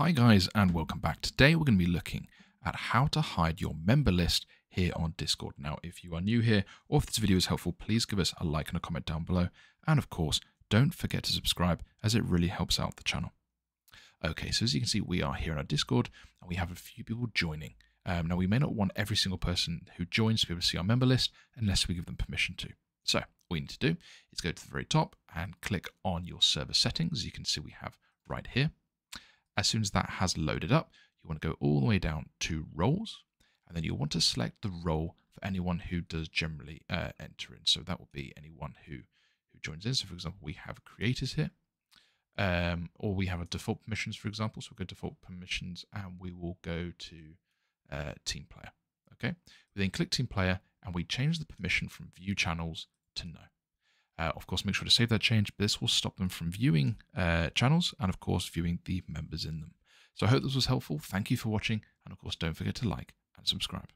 Hi guys and welcome back. Today we're going to be looking at how to hide your member list here on Discord. Now if you are new here or if this video is helpful please give us a like and a comment down below and of course don't forget to subscribe as it really helps out the channel. Okay so as you can see we are here in our Discord and we have a few people joining. Um, now we may not want every single person who joins to be able to see our member list unless we give them permission to. So all you need to do is go to the very top and click on your server settings as you can see we have right here as soon as that has loaded up, you want to go all the way down to roles, and then you want to select the role for anyone who does generally uh, enter in. So that will be anyone who, who joins in. So for example, we have creators here, um, or we have a default permissions, for example. So we'll go default permissions and we will go to uh, team player. Okay. We then click team player and we change the permission from view channels to no. Uh, of course, make sure to save that change. This will stop them from viewing uh, channels and, of course, viewing the members in them. So I hope this was helpful. Thank you for watching. And, of course, don't forget to like and subscribe.